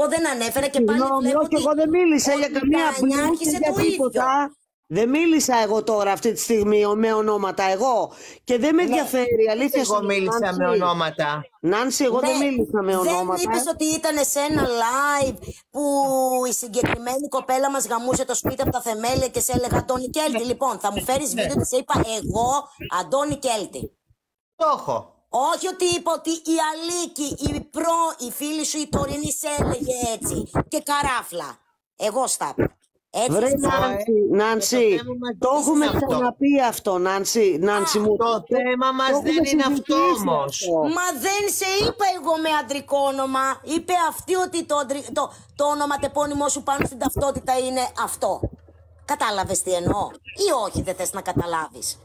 εγώ δεν ανέφερα και πάλι Συγγνώμη, βλέπω όχι, ότι εγώ δεν μίλησα ο για καμία Τάνια πλούση άρχισε για το ίδιο. τίποτα. Δεν μίλησα εγώ τώρα αυτή τη στιγμή με ονόματα εγώ. Και δεν με ενδιαφέρει, αλήθεια Εγώ σου λέω, μίλησα Νάνση. με ονόματα. Νάνση, εγώ δεν Ναι, μίλησα με ονόματα. Δεν είπες ότι ήταν σε ένα live που η συγκεκριμένη κοπέλα μας γαμούσε το σπίτι από τα θεμέλια και σε έλεγα Αντώνη Κέλτη. Λοιπόν, θα μου φέρεις βίντεο και σε είπα εγώ Αντώνη Κέλτη. Το έχω. Όχι ότι είπα ότι η Αλίκη, η προ, η φίλη σου η τωρινή σε έλεγε έτσι. Και καράφλα. Εγώ στα είπα. Έτσι Βρε στα είπα. Νάνση, Νάνση, το θέμα μας το δεν έχουμε είναι αυτό. ξαναπεί αυτό, Νάνση, Νάνση μου. Το θέμα μας το δεν έχουμε είναι αυτό συζητήσει όμως. αυτό. Μα δεν σε είπα εγώ με αντρικό όνομα. Είπε αυτή ότι το, αντρι- το, το όνομα τ' επώνυμό σου πάνω στην ταυτότητα είναι αυτό. Κατάλαβες τι εννοώ; Ή όχι δεν θες να καταλάβεις;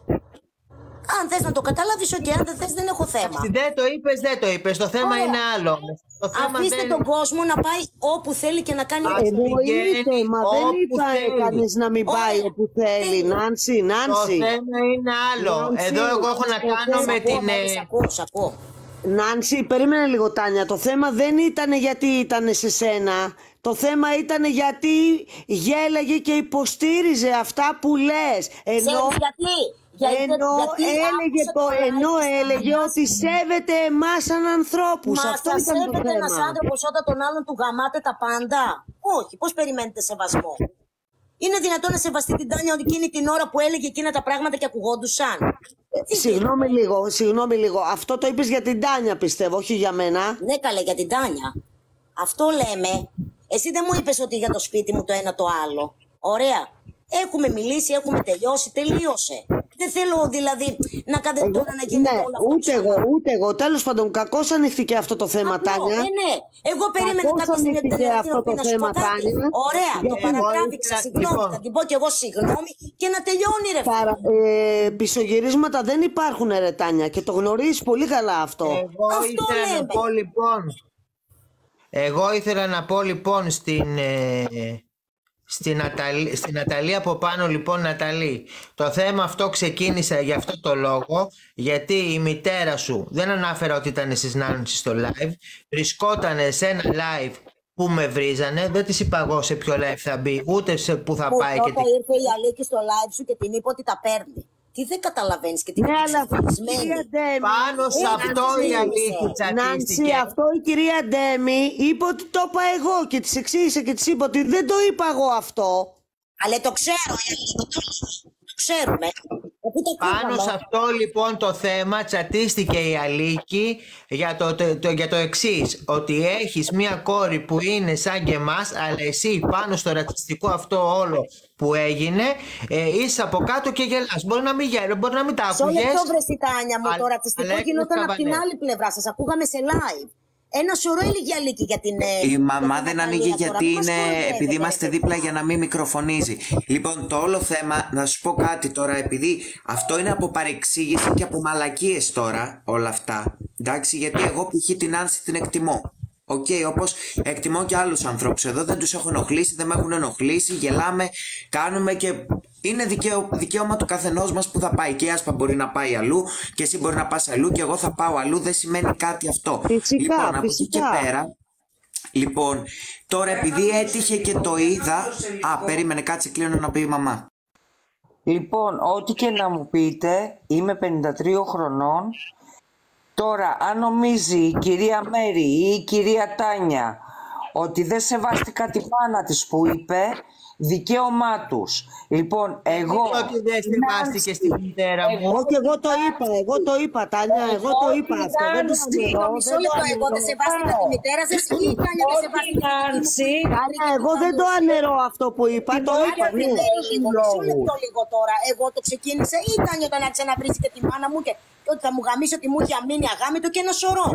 Αν θες να το καταλάβεις, οκ, αν δεν θες δεν έχω θέμα. Εντάξει, Δεν το είπες, δεν το είπες. Το θέμα Ωραία. είναι άλλο. Το θέμα Αφήστε δεν... τον κόσμο να πάει όπου θέλει και να κάνει Ας ό,τι θέλει. Εννοείται, πηγαίνει μα δεν όπου είπα θέλει. κανείς να μην πάει Ωραία. όπου θέλει. Νάνση, Το Νάνση. θέμα είναι άλλο. Νάνση, Εδώ εγώ έχω να το κάνω θέμα με Σ' ακούω, την... Μαρή, σ' ε, ακούω, σ' ακούω. Νάνση, περίμενε λίγο Τάνια. Το θέμα δεν ήταν γιατί ήταν σε σένα. Το θέμα ήταν γιατί γέλαγε και υποστήριζε αυτά που λες. Ενώ, Ξέρεις γιατί; Γιατί, ενώ γιατί έλεγε, άκουσα το, το live ενώ της έλεγε Τάνιας. ότι σέβεται εμάς σαν ανθρώπους. Μα Αυτό θα ήταν το σέβεται ένας θέμα. άνθρωπος όταν τον άλλον του γαμάτε τα πάντα; Όχι, πώς περιμένετε σεβασμό; Είναι δυνατόν να σεβαστεί την Τάνια ότι εκείνη την ώρα που έλεγε εκείνα τα πράγματα και ακουγόντουσαν; Τι Συγγνώμη λίγο, συγγνώμη λίγο. Αυτό το είπες για την Τάνια πιστεύω, όχι για μένα. Ναι, καλέ, για την Τάνια. Αυτό λέμε. Εσύ δεν μου είπες ότι για το σπίτι μου το ένα το άλλο. Ωραία. Έχουμε μιλήσει, έχουμε τελειώσει, τελείωσε. Δεν θέλω δηλαδή να κάνετε τώρα να γίνεται ναι, όλο αυτό. ούτε εγώ, ούτε εγώ. Τέλος πάντων, κακώς ανοιχτήκε αυτό το θέμα, Απλό, Τάνια. Ε, ναι. Εγώ περίμενα Κακώς κάποια στιγμή ανοιχτήκε να αυτό το πει να σου θέμα, πω κάτι. Τάνια. Ωραία, το Γιατί παρατράβηξα. εγώ ήθελα- Συγγνώμη, λοιπόν. θα την πω κι εγώ συγγνώμη και να τελειώνει ρε Παρα, φίλε. ε, πισωγυρίσματα δεν υπάρχουν, ρε Τάνια, και το γνωρίζεις πολύ καλά αυτό. Εγώ Αυτό ήθελα να λέμε. πω λοιπόν. Εγώ ήθελα να πω λοιπόν στην, ε, στην, Ναταλή, στην Ναταλή από πάνω λοιπόν Ναταλή. Το θέμα αυτό ξεκίνησε για αυτό το λόγο γιατί η μητέρα σου δεν ανάφερα ότι ήταν στη συνάντηση στο live. Βρισκόταν σε ένα live που με βρίζανε. Δεν της είπα εγώ σε ποιο live θα μπει ούτε σε που θα Που πάει και πρώτα τι. ήρθε η Αλίκη στο live σου και την είπε ότι τα παίρνει. Τι δεν καταλαβαίνεις και τι Ναι, είναι αλλά ξεφτυλισμένη. κυρία Ντέμι, Πάνω σε Ε, αυτό Νάνση, η αλήθεια Νάνση, τσατίστηκε. αυτό η κυρία Ντέμι είπε ότι το είπα εγώ και της εξήγησε και της είπα ότι δεν το είπα εγώ αυτό. Αλλά το ξέρω, ε, το ξέρουμε. Αφού το Πάνω είπαμε. σε αυτό λοιπόν το θέμα τσατίστηκε η Αλίκη για το, το, το- για το εξής ότι έχεις μία κόρη που είναι σαν και εμάς αλλά εσύ πάνω στο ρατσιστικό αυτό όλο που έγινε ε, είσαι από κάτω και γελάς μπορεί να μην γέλω, μπορεί να μην τα Σε όλο άκουγες αυτό βρε η Τάνια μου, Αλλά- το ρατσιστικό Αλέξη γινόταν από την Καβανέ. άλλη πλευρά. Σας ακούγαμε σε live. Ένα σωρό έλεγε η Αλίκη για την. ε, Η για μαμά την δεν Ναταλία ανοίγει τώρα. γιατί Πού μας είναι κοροϊδεύετε, επειδή ρε είμαστε παιδιά. δίπλα για να μην μικροφωνίζει. Λοιπόν, το όλο θέμα, να σου πω κάτι τώρα, επειδή αυτό είναι από παρεξήγηση και από μαλακίες τώρα όλα αυτά. Εντάξει, γιατί εγώ π.χ. την Νάνση την εκτιμώ. Οκ, όπως εκτιμώ και άλλους ανθρώπους εδώ, δεν τους έχω ενοχλήσει, δεν με έχουν ενοχλήσει, γελάμε, κάνουμε και είναι δικαίω, δικαίωμα του καθενός μας που θα πάει. Και η Άσπα μπορεί να πάει αλλού και εσύ μπορεί να πας αλλού και εγώ θα πάω αλλού, δεν σημαίνει κάτι αυτό. Φυσικά, λοιπόν, από εκεί και φυσικά. πέρα, Λοιπόν, τώρα επειδή έτυχε και το είδα. Α, περίμενε, κάτσε κλείνω να πει η μαμά. Λοιπόν, ό,τι και να μου πείτε, είμαι 53 χρονών. Τώρα, αν νομίζει η κυρία Μέρη ή η κυρία Τάνια ότι δεν σεβάστηκα τη μάνα της που είπε, δικαίωμά τους. Λοιπόν, εγώ... ότι δεν σεβάστηκε στη μητέρα μου Εγώ και εγώ το είπα, εγώ το είπα, Τάνια, εγώ το είπα αυτό. Δεν το Νάνση, αναιρώ, Μισό δεν το λεπτό, εγώ δεν αναιρώ. σεβάστηκα τη μητέρα σας ή η Τάνια δεν σεβάστηκε τη Νάνση, Τάνια, εγώ δεν το αναιρώ αυτό που είπα, το είπα. ναι. Μισό λεπτό λίγο τώρα. Εγώ το ξεκίνησα ή η Τάνια όταν άρχισε να βρίζει και τη μάνα μου και και ότι θα μου γαμίσει ότι μου είχε αμήνει αγάμητο και ένα σωρό.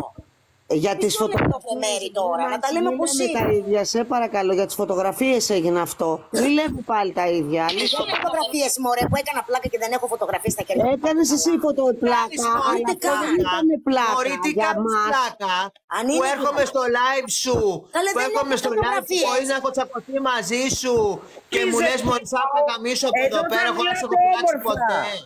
Για τις Μισό λεπτό, φωτογραφίες. Μέρη, τώρα, να τα λέμε Μην πώς λέμε είναι. τα ίδια, σε παρακαλώ, για τις φωτογραφίες έγινε αυτό. Μην λέμε πάλι τα ίδια. αλήθεια. Δεν φωτογραφίες μωρέ που έκανα πλάκα και δεν έχω φωτογραφίες στα χέρια. μου. Έκανες εσύ φωτοπλάκα, αλλά ούτε αυτό δεν καν. ήταν πλάκα Μωρή, τι για κάνεις μας. πλάκα Αν που είναι έρχομαι πλάκα. στο live σου Καλέ, που δεν έρχομαι έχω στο live σου φωτογραφίες. μπορεί να έχω τσακωθεί μαζί σου και μου Είσαι- λες μόλις θα γαμίσω από Εδώ εδώ θα πέρα εγώ να σε έχω βλέπω πειράξει όμορφα. ποτέ Ε,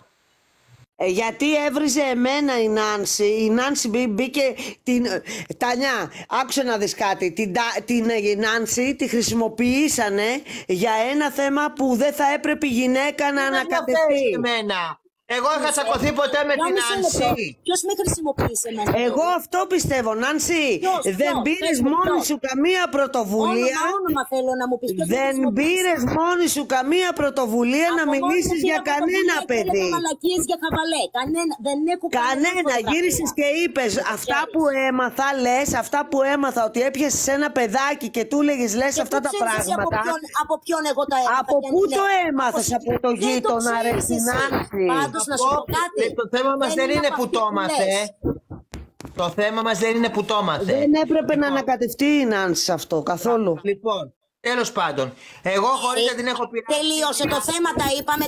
γιατί έβριζε εμένα η Νάνση. Η Νάνση μπή- μπήκε. Την... ε, Τανιά, άκουσε να δεις κάτι. Την, Τα- την ε, η Νάνση τη χρησιμοποιήσανε για ένα θέμα που δεν θα έπρεπε η γυναίκα να Δεν με ανακατευτεί. ενδιαφέρει εμένα; Εγώ είχα τσακωθεί ποτέ με την Άνση. Ποιος με χρησιμοποίησε εμένα; Εγώ αυτό πιστεύω, Νάνση. Ποιος, δεν ποιος, πήρες πες μου μόνη ποιος. σου καμία πρωτοβουλία. Όνομα, όνομα θέλω να μου πεις. Δεν πήρες μόνη σου καμία πρωτοβουλία να μιλήσεις για κανένα παιδί. Μαλακίες για χαβαλέ. Κανένα. Δεν έχω Κανένα, γύρισες και είπες αυτά που έμαθα, λες, αυτά που έμαθα ότι έπιασες ένα παιδάκι και του έλεγε λες αυτά τα Από πράγματα. ποιον, από ποιον εγώ τα έμαθα. Από και πού ναι. το έμαθες, από το Δεν γείτονα, ρε, ξέρεις στην εσύ. Άνση; Πάντως να σου πω κάτι. Ε, Το θέμα μας δεν είναι από που αυτή το που έμαθε. λες. ε. Το θέμα μας δεν είναι που το έμαθε. Δεν έπρεπε να ανακατευτεί η Νάνση σε αυτό καθόλου. Λοιπόν, τέλος πάντων, εγώ χωρίς να την έχω πει. Τελείωσε το θέμα, τα είπαμε.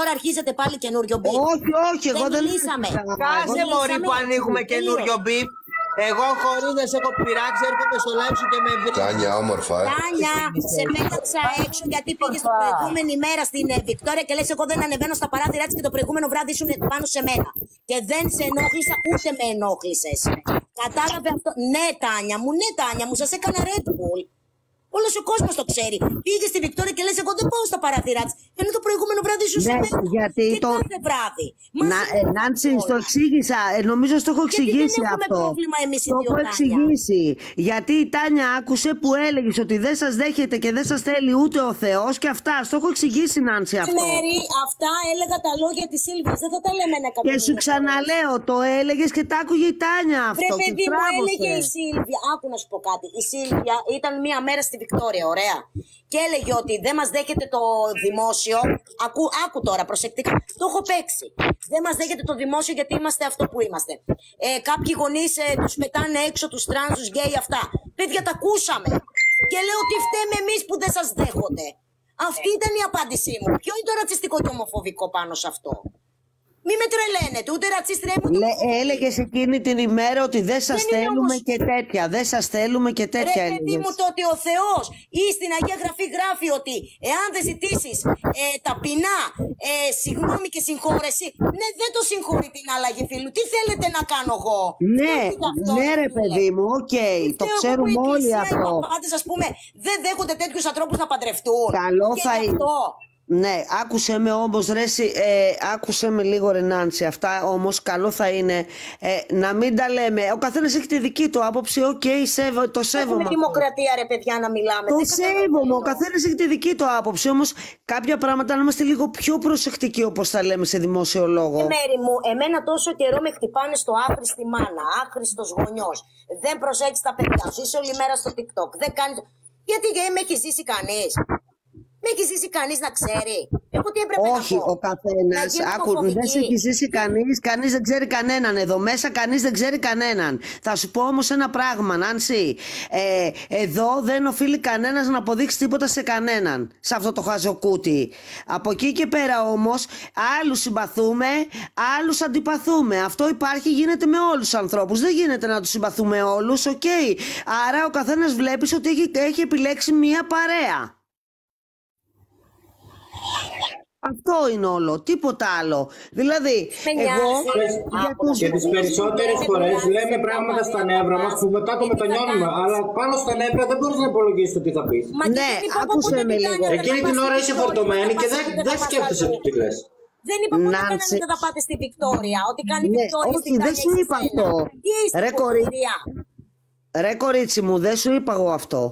Τώρα αρχίζετε πάλι καινούριο μπιφ. Όχι, όχι, εγώ δεν μιλήσαμε. Κάσε Εγώ μωρή μιλήσαμε. που ανοίγουμε Τελείωσε. καινούριο μπιφ. Εγώ χωρίς να σε έχω πειράξει έρχομαι στο live σου και με βρεις. Τάνια, όμορφα, ε. Τάνια, σε πέταξα έξω γιατί πήγες την προηγούμενη μέρα στην ε, Βικτόρια και λες εγώ δεν ανεβαίνω στα παράθυρά της και το προηγούμενο βράδυ ήσουν πάνω σε μένα. Και δεν σε ενόχλησα ούτε με ενόχλησες. Κατάλαβε αυτό. Ναι, Τάνια μου, ναι, Τάνια μου, σας έκανα Red Bull. Όλος ο κόσμος το ξέρει. Πήγες στη Βικτόρια και λες εγώ δεν πάω στα παράθυρά τη. Ενώ το προηγούμενο βράδυ ήσουν σε Ναι, μένα. γιατί και το- κάθε βράδυ. Να, Μαζί ε, με Νάντσι, όλα. στο εξήγησα. Ε, νομίζω στο έχω Γιατί δεν εξηγήσει έχουμε αυτό. πρόβλημα εμείς οι το δύο, έχω Τάνια. εξηγήσει. Γιατί η Τάνια άκουσε που έλεγες ότι δεν σας δέχεται και δεν σας θέλει ούτε ο Θεός και αυτά. Στο έχω εξηγήσει, Νάντσι, αυτό. Μέρη, αυτά έλεγα τα λόγια της Σίλβιας. Δεν θα τα λέμε ένα Και σου ξαναλέω, το έλεγες και τα άκουγε η Τάνια Βρε αυτό. και παιδί μου, τράβωσε. έλεγε η Σίλβια. Άκου να σου πω κάτι. Η Σίλβια ήταν μία μέρα στη Βικτόρια, ωραία. Και έλεγε ότι δεν μας δέχεται το δημόσιο. Ακού, άκου τώρα, προσεκτικά. Το έχω παίξει. Δεν μας δέχεται το δημόσιο γιατί είμαστε αυτό που είμαστε. Ε, κάποιοι γονείς ε, τους πετάνε έξω, τους τρανς, τους γκέι, αυτά. Παιδιά, τα ακούσαμε. Και λέω ότι φταίμε εμείς που δεν σας δέχονται. Αυτή ήταν η απάντησή μου. Ποιο είναι το ρατσιστικό και ομοφοβικό πάνω σε αυτό; Μη με τρελαίνετε, ούτε ρατσίστρια μου. Λέ, έλεγες εκείνη την ημέρα ότι δεν σας Δεν είναι θέλουμε όμως- και τέτοια. Δεν σας θέλουμε και τέτοια Ρε παιδί έλεγες. μου, το ότι ο Θεός ή στην Αγία Γραφή γράφει ότι εάν δεν ζητήσεις ε, ταπεινά ε, συγγνώμη και συγχώρεση, ναι, δεν το συγχωρεί την αλλαγή φύλου. Τι θέλετε να κάνω εγώ; Ναι, Φταίει και αυτό, ναι, ρε φίλε. παιδί μου, οκ, το Φταίω εγώ ξέρουμε που η όλοι Εκκλησία, αυτό. Οι παπάδες, ας πούμε, δεν δέχονται τέτοιους ανθρώπους να παντρευτούν. Καλό και θα γι' είναι. αυτό. Ναι, άκουσε με όμως ρε εσύ, ε, άκουσε με λίγο ρε Νάνση, αυτά όμως καλό θα είναι ε, να μην τα λέμε. Ο καθένας έχει τη δική του άποψη, οκ, σέβω, το σέβομαι. Έχουμε αυτό. δημοκρατία, ρε παιδιά, να μιλάμε. Το Δεν καταλαβαίνω. σέβομαι, ο καθένας έχει τη δική του άποψη, όμως κάποια πράγματα να είμαστε λίγο πιο προσεκτικοί όπως τα λέμε σε δημόσιο λόγο. Μέρη μου, εμένα τόσο καιρό με χτυπάνε στο άχρηστη μάνα, άχρηστος γονιός. Δεν προσέχεις τα παιδιά σου, είσαι όλη μέρα στο TikTok. Δεν κάνεις... Γιατί ε, με έχεις ζήσει κανείς; Με έχεις ζήσει κανείς να ξέρει. Εγώ τι έπρεπε Όχι, να πω. ο καθένας. Να γίνω Άκου, δεν ομοφοβική. σε έχει ζήσει κανείς, κανείς δεν ξέρει κανέναν. Εδώ μέσα κανείς δεν ξέρει κανέναν. Θα σου πω όμως ένα πράγμα, Νάνση. Ε, εδώ δεν οφείλει κανένας να αποδείξει τίποτα σε κανέναν. Σε αυτό το χαζοκούτι. Από εκεί και πέρα όμως, άλλους συμπαθούμε, άλλους αντιπαθούμε. Αυτό υπάρχει, γίνεται με όλους τους ανθρώπους. Δεν γίνεται να τους συμπαθούμε όλους, οκ. Άρα ο καθένας βλέπεις ότι έχει, έχει επιλέξει μία παρέα. Αυτό είναι όλο, τίποτα άλλο. Δηλαδή, Με εγώ νοιάζει. για Άκου, τους Και τις περισσότερες φορές λέμε πράγματα στα νεύρα μας που μετά το μετανιώνουμε. Αλλά πάνω στα νεύρα δεν μπορείς να υπολογίσεις το τι θα πεις. Μα Ναι, και δεν είπα εγώ άκουσε ποτέ με την λίγο. Τάνια, δεν Εκείνη θα την πάτε ώρα στη είσαι Βικτόρια, φορτωμένη δεν και θα δεν, πάτε, δεν θα σκέφτεσαι πάτε. τι λες. Δεν είπα ποτέ Νάνση. κανέναν δεν θα πάτε στη Βικτόρια. Ότι κάνει Ναι, Βικτόρια όχι, στην δεν Τάνια σου και είπα εσένα. αυτό. Τι είστε, Ρε, κορί- κορίτσια. Ρε κορίτσι μου, δεν σου είπα εγώ αυτό.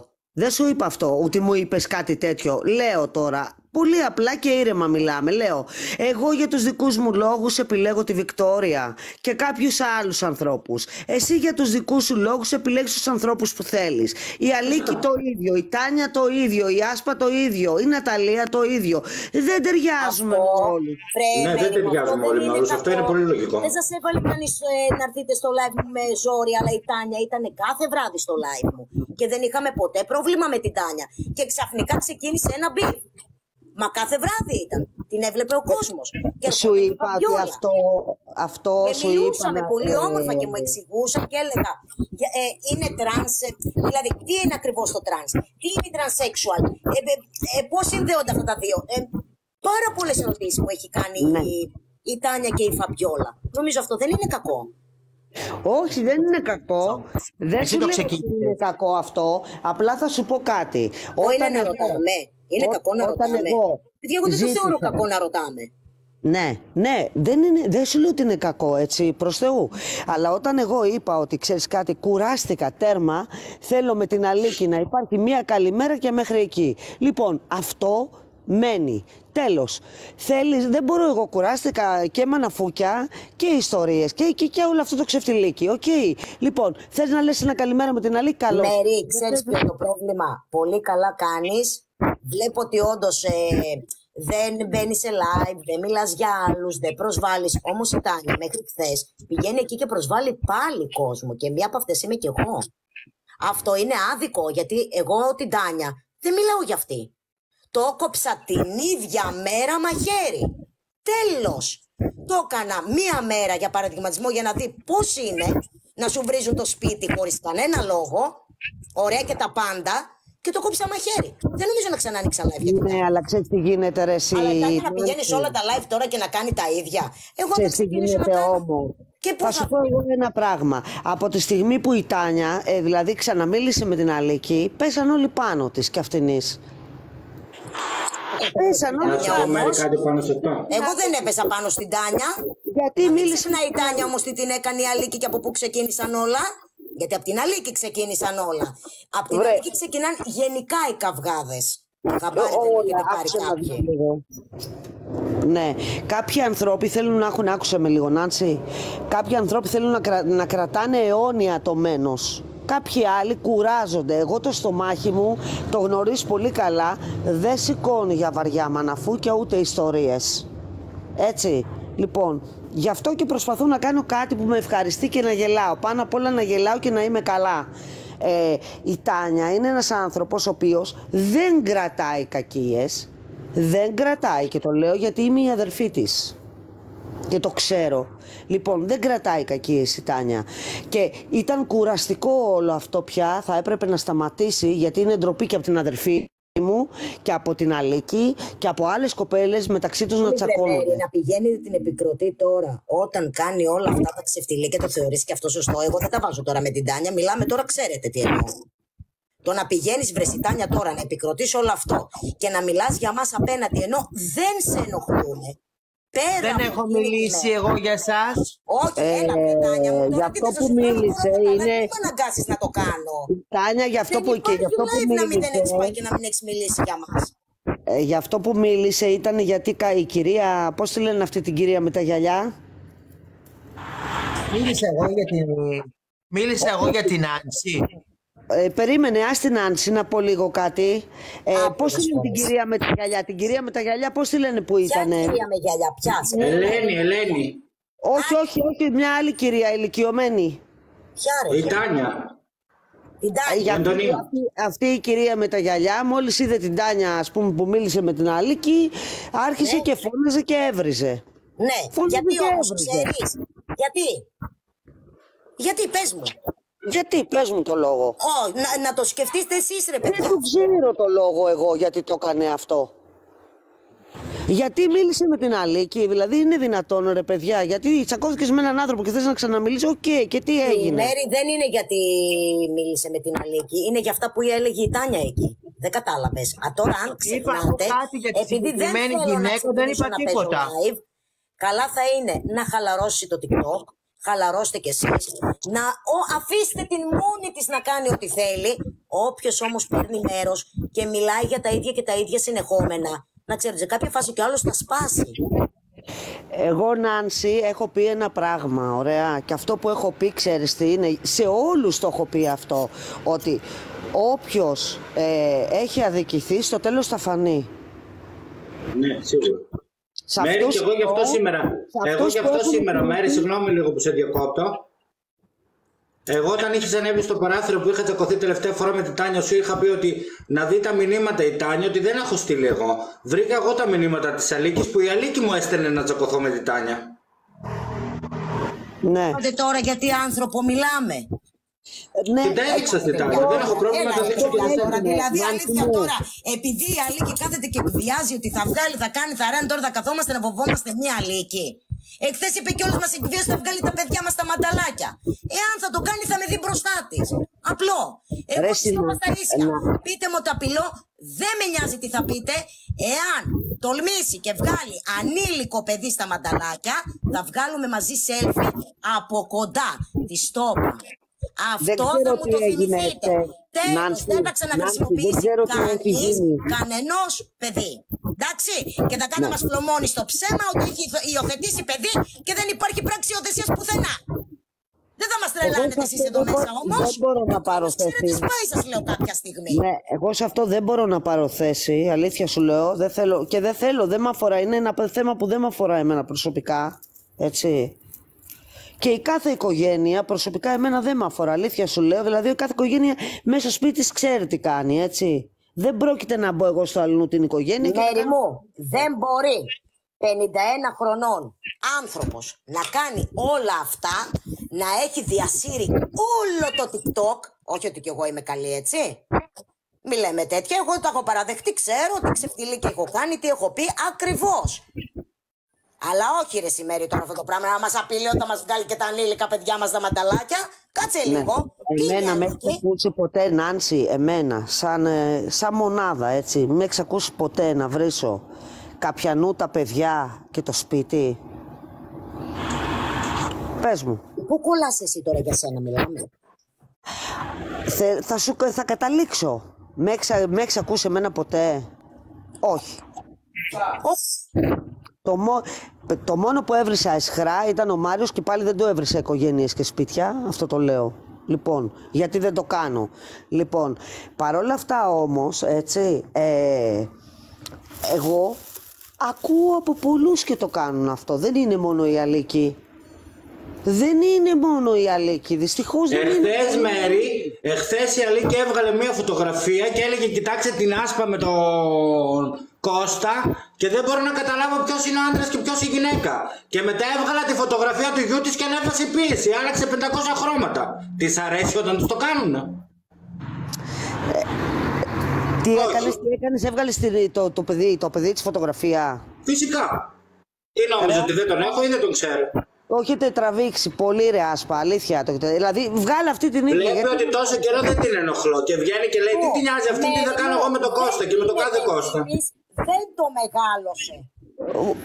Δεν σου είπα αυτό, ότι μου είπες κάτι τέτοιο. Λέω τώρα, πολύ απλά και ήρεμα μιλάμε. Λέω, εγώ για τους δικούς μου λόγους επιλέγω τη Βικτόρια και κάποιους άλλους ανθρώπους. Εσύ για τους δικούς σου λόγους επιλέγεις τους ανθρώπους που θέλεις. Η Αλίκη το ίδιο, η Τάνια το ίδιο, η Άσπα το ίδιο, η Ναταλία το ίδιο. Δεν ταιριάζουμε με όλους. Βρε, Ναι, δεν Μαίρη, ταιριάζουμε αυτό όλοι δεν με είναι όλους. Αυτό κακό. είναι πολύ λογικό. Δεν σας έβαλε κανείς να έρθετε στο live μου με ζόρι, αλλά η Τάνια ήταν κάθε βράδυ στο live μου. Και δεν είχαμε ποτέ πρόβλημα με την Τάνια. Και ξαφνικά ξεκίνησε ένα beef. Μα κάθε βράδυ ήταν. Την έβλεπε ο κόσμος. Σου είπα ότι αυτό, αυτό Και σου είπα. μιλούσαμε να- πολύ ε, όμορφα και μου εξηγούσαν και έλεγα για- ε, είναι τρανς, ε, δηλαδή τι είναι ακριβώς το τρανς, τι είναι η transsexual, ε, ε, ε, πώς συνδέονται αυτά τα δύο; Ε, πάρα πολλές ερωτήσεις μου έχει κάνει Ναι. η, η Τάνια και η Φαμπιόλα. Νομίζω αυτό δεν είναι κακό. Όχι, δεν είναι κακό. Δεν Εσύ σου το λέω ότι ξεκίνησες. είναι κακό αυτό. Απλά θα σου πω κάτι. Ω, είναι να εγώ- ρωτάμε. Είναι Ό- κακό να όταν ρωτάμε. εγώ Γιατί εγώ δεν το ζήτησα- θεωρώ κακό να ρωτάμε. Ναι, ναι, δεν, είναι, δεν σου λέω ότι είναι κακό έτσι προς Θεού. Αλλά όταν εγώ είπα ότι ξέρεις κάτι, κουράστηκα τέρμα, θέλω με την Αλίκη να υπάρχει μία καλημέρα και μέχρι εκεί. Λοιπόν, αυτό μένει. Τέλος. Θέλεις, δεν μπορώ εγώ, κουράστηκα και με αναφούκια και ιστορίες και, και, και όλο αυτό το ξεφτιλίκι. Οκ. Λοιπόν, θες να λες ένα καλημέρα με την Αλίκη, καλώς. Μαίρη, ξέρεις ποιο είναι το πρόβλημα; Πολύ καλά κάνεις. Βλέπω ότι όντως δεν μπαίνεις σε live, δεν μιλάς για άλλους, δεν προσβάλλεις. Όμως η Τάνια μέχρι χθες πηγαίνει εκεί και προσβάλλει πάλι κόσμο. Και μία από αυτές είμαι κι εγώ. Αυτό είναι άδικο, γιατί εγώ την Τάνια δεν μιλάω για αυτή. Το κόψα την ίδια μέρα μαχαίρι. Τέλος. Το έκανα μία μέρα για παραδειγματισμό για να δει πώς είναι να σου βρίζουν το σπίτι χωρίς κανένα λόγο, ωραία και τα πάντα, και το κόψα μαχαίρι. Δεν νομίζω να ξανά ανοίξα live για την Ναι, αλλά ξέρεις τι γίνεται ρε εσύ. Αλλά εντάξει να πηγαίνεις όλα τα live τώρα και να κάνει τα ίδια. Εγώ θα Ξέρεις τι ξεκινήσω να γίνεται κάνω. όμως. Και Θα πώς σου θα... πω εγώ ένα πράγμα. Από τη στιγμή που η Τάνια, ε, δηλαδή ξαναμίλησε με την Αλίκη, πέσαν όλοι πάνω της και αυτινής. Πέσαν όλοι Να σου πω πάνω. μέρη κάτι πάνω σε αυτό. Εγώ δεν έπεσα πάνω στην Τάνια. Γιατί Μην μίλησες ξεχνάει η Τάνια όμως τι την έκανε η Αλίκη και από πού ξεκίνησαν όλα. Γιατί από την Αλίκη ξεκίνησαν όλα. Από την Βρε. Αλίκη ξεκινάνε γενικά οι καυγάδες. Χαμπάρι δεν όλα, έχετε πάρει άκουσε να δεις κάποιοι. λίγο. Ναι, κάποιοι ανθρώποι θέλουν να έχουν, άκουσε με λίγο Νάντσι, κάποιοι ανθρώποι θέλουν να, κρα- να κρατάνε αιώνια το μένος. Κάποιοι άλλοι κουράζονται. Εγώ το στομάχι μου, το γνωρίζεις πολύ καλά, δεν σηκώνει για βαριά μαναφούκια ούτε ιστορίες. Έτσι. Λοιπόν, γι' αυτό και προσπαθώ να κάνω κάτι που με ευχαριστεί και να γελάω. Πάνω απ' όλα να γελάω και να είμαι καλά. Ε, η Τάνια είναι ένας άνθρωπος ο οποίος δεν κρατάει κακίες. Δεν κρατάει και το λέω γιατί είμαι η αδερφή της. Και το ξέρω. Λοιπόν, δεν κρατάει κακίες η Τάνια. Και ήταν κουραστικό όλο αυτό πια. Θα έπρεπε να σταματήσει γιατί είναι ντροπή και από την αδερφή μου και από την Αλίκη και από άλλες κοπέλες μεταξύ τους να Μην τσακώνονται. πρεπέρει να πηγαίνει την επικροτή τώρα όταν κάνει όλα αυτά τα ξεφτυλί και το θεωρείς και αυτό σωστό. Εγώ δεν τα βάζω τώρα με την Τάνια. Μιλάμε τώρα, ξέρετε τι εννοώ. Το να πηγαίνεις βρεσιτάνια τώρα να επικροτήσει όλο αυτό και να μιλάς για μας απέναντι ενώ δεν σε ενοχλούμε. Πέρα Δεν από έχω εκείνη τη μιλήσει μέρα. εγώ για σας. Όχι, Ε, έλα, βρε, Τάνια μου. γι' Τώρα αυτό τις θες, που να σου κάνω μίλησε τώρα, καλά, είναι- Δεν με αναγκάσεις να το κάνω. Τάνια, γι' αυτό δεν που, και υπάρχει γι' αυτό που live να μην δεν έχεις πάει μίλησε, και να μην έχεις μιλήσει για μας. ε, γι' αυτό που μίλησε ήταν γιατί κα- η κυρία, πώς τη λένε αυτή την κυρία με τα γυαλιά, Μίλησα εγώ για την... Μίλησα εγώ για την Άνση. Ε, περίμενε, ας την Άνση να πω λίγο κάτι. Ε, Άπειρες πώς τη λένε την φορές. κυρία με τα γυαλιά, την κυρία με τα γυαλιά, πώς τη λένε που Ποια ήτανε; κυρία με γυαλιά, πιάσε. Ελένη, Ελένη. Όχι, όχι, όχι, μια άλλη κυρία ηλικιωμένη. Ποια ρε, Η ποια; Τάνια. την Ε, Τάνια. για- Αντωνίου. αυτή, αυτή η κυρία με τα γυαλιά, μόλις είδε την Τάνια ας πούμε, που μίλησε με την Αλίκη, άρχισε και φώναζε και έβριζε. Ναι, Φωνάζει γιατί και όμως, έβριζε. ξέρεις. Γιατί; Γιατί, πες μου. Γιατί, πες μου το λόγο. Ω, να, να το σκεφτείς εσείς ρε Δεν παιδιά. το ξέρω το λόγο εγώ γιατί το έκανε αυτό. Γιατί μίλησε με την Αλίκη, δηλαδή είναι δυνατόν ρε παιδιά, γιατί τσακώθηκες με έναν άνθρωπο και θες να ξαναμιλήσεις, οκ, και τι Η έγινε; Μαίρη δεν είναι γιατί μίλησε με την Αλίκη, είναι για αυτά που έλεγε η Τάνια εκεί. Δεν κατάλαβες. Α, τώρα αν Είπα ξεχνάτε, κάτι για τη επειδή δεν συγκεκριμένη θέλω να γυναίκα, δεν ξεκινήσω είπα να παίζω τίποτα. live, καλά θα είναι να χαλαρώσει το TikTok, χαλαρώστε κι εσείς, να ο, αφήστε την μόνη της να κάνει ό,τι θέλει, όποιος όμως παίρνει μέρος και μιλάει για τα ίδια και τα ίδια συνεχόμενα, να ξέρετε, σε κάποια φάση κι ο άλλος θα σπάσει. Εγώ, Νάνση, έχω πει ένα πράγμα, ωραία. Και αυτό που έχω πει, ξέρεις τι είναι, σε όλους το έχω πει αυτό, ότι όποιος ε, έχει αδικηθεί, στο τέλος θα φανεί. Ναι, σίγουρα. Σε Μέρη, αυτούς και εγώ γι' αυτό που- σήμερα. σε Εγώ αυτούς γι' που αυτό έχουν σήμερα, αδικηθεί. Μέρη, συγγνώμη λίγο που σε διακόπτω. Εγώ όταν είχε ανέβει στο παράθυρο που είχα τσακωθεί τελευταία φορά με την Τάνια, σου είχα πει ότι να δει τα μηνύματα η Τάνια, ότι δεν έχω στείλει εγώ. Βρήκα εγώ τα μηνύματα της Αλίκης που η Αλίκη μου έστελνε να τσακωθώ με την Τάνια. Ναι. Άντε τώρα γιατί άνθρωπο μιλάμε. Ναι. Την τα έδειξα στην Τάνια. Δεν έχω πρόβλημα να Έλα, τα δείξω και έλα, σε τώρα, σένα. Δηλαδή, Νάνση αλήθεια μου. τώρα, επειδή η Αλίκη κάθεται και εκβιάζει ότι θα βγάλει, θα κάνει, θα ράνει, τώρα θα καθόμαστε να φοβόμαστε μία Αλίκη. Εχθές είπε κιόλα μας εκβίωσε θα βγάλει τα παιδιά μας στα μανταλάκια. Εάν θα το κάνει, θα με δει μπροστά της. Απλό. Εγώ Ρε, στείλω Σιλά, στα ίσια. να- Πείτε μου το απειλό, δεν με νοιάζει τι θα πείτε. Εάν τολμήσει και βγάλει ανήλικο παιδί στα μανταλάκια, θα βγάλουμε μαζί selfie από κοντά της στόπα. Αυτό ξέρω θα μου τι το έγινε, θυμηθείτε. ε, Τέλος, Νάνση, δεν θα Νάνση, ξαναχρησιμοποιήσει δεν ξέρω τι έχει κανείς γίνει. κανενός παιδί. Εντάξει. Και θα κάνει να Ναι. μας φλωμώνει στο ψέμα ότι έχει υιοθετήσει παιδί και δεν υπάρχει πράξη υιοθεσίας πουθενά. Δεν θα μας τρελάνετε σε εσείς αυτό εδώ δεν μέσα μπορώ- όμως. δεν μπορώ να πάρω Όμως ξέρετε, θέση. σπάει σας λέω κάποια στιγμή. Ναι, εγώ σε αυτό δεν μπορώ να πάρω θέση. Αλήθεια σου λέω. Δεν θέλω, και δεν θέλω, δεν με αφορά. Είναι ένα θέμα που δεν με αφορά εμένα προσωπικά. Έτσι. Και η κάθε οικογένεια προσωπικά εμένα δεν με αφορά. Αλήθεια σου λέω. Δηλαδή, η κάθε οικογένεια μέσα στο σπίτι της ξέρει τι κάνει, έτσι. Δεν πρόκειται να μπω εγώ στο αλλού την οικογένεια. και να Μέρη κάνω- μου, δεν μπορεί 51 χρονών άνθρωπος να κάνει όλα αυτά, να έχει διασύρει όλο το TikTok, όχι ότι κι εγώ είμαι καλή έτσι, μη λέμε τέτοια, εγώ το έχω παραδεχτεί, ξέρω τι ξεφτυλίκη έχω κάνει, τι έχω πει, ακριβώς. Αλλά όχι ρε σημαίνει τώρα αυτό το πράγμα, να μας απειλεί όταν μας βγάλει και τα ανήλικα παιδιά μας τα μανταλάκια. Κάτσε λίγο. Τι είναι Ναι. Εμένα με ανήλικη; έχεις ακούσει ποτέ, Νάνση, εμένα, σαν, ε, σαν μονάδα, έτσι. Με έχεις ακούσει ποτέ να βρίσω καπιανού τα παιδιά και το σπίτι; Πες μου. Πού κολλάς εσύ τώρα για σένα μιλάμε; Θε- θα, σου, θα καταλήξω. Με έχεις, με έχεις ακούσει εμένα ποτέ; Όχι. Όχι. Το, μό- το μόνο που έβρισα εσχρά ήταν ο Μάριος και πάλι δεν το έβρισα οικογένειες και σπίτια. Αυτό το λέω. Λοιπόν, γιατί δεν το κάνω. Λοιπόν, παρόλα αυτά όμως, έτσι, ε, εγώ ακούω από πολλούς και το κάνουν αυτό. Δεν είναι μόνο η Αλίκη. Δεν είναι μόνο η Αλίκη. Δυστυχώς δεν είναι. Εχθές Μέρη, εχθές η Αλίκη έβγαλε μια φωτογραφία και έλεγε κοιτάξτε την άσπα με τον Κώστα και δεν μπορώ να καταλάβω ποιος είναι ο άντρας και ποιος η γυναίκα. Και μετά έβγαλα τη φωτογραφία του γιού της και ανέβασε πίεση, άλλαξε 500 χρώματα. Της αρέσει όταν τους το κάνουν. Τι Όχι. έκανες, τι έκανες, έβγαλες τη- το, το, παιδί, το παιδί της φωτογραφία; Φυσικά. Τι νόμιζες ότι δεν τον έχω ή δεν τον ξέρω; Το έχετε τραβήξει πολύ ρε άσπα, αλήθεια. Το, έχετε- δηλαδή, βγάλε αυτή την ίδια. Βλέπει γιατί- ότι τόσο καιρό δεν την ενοχλώ και βγαίνει και λέει τι την νοιάζει αυτή, τι θα κάνω εγώ με τον Κώστα και με τον κάθε Κώστα. Δεν το μεγάλωσε.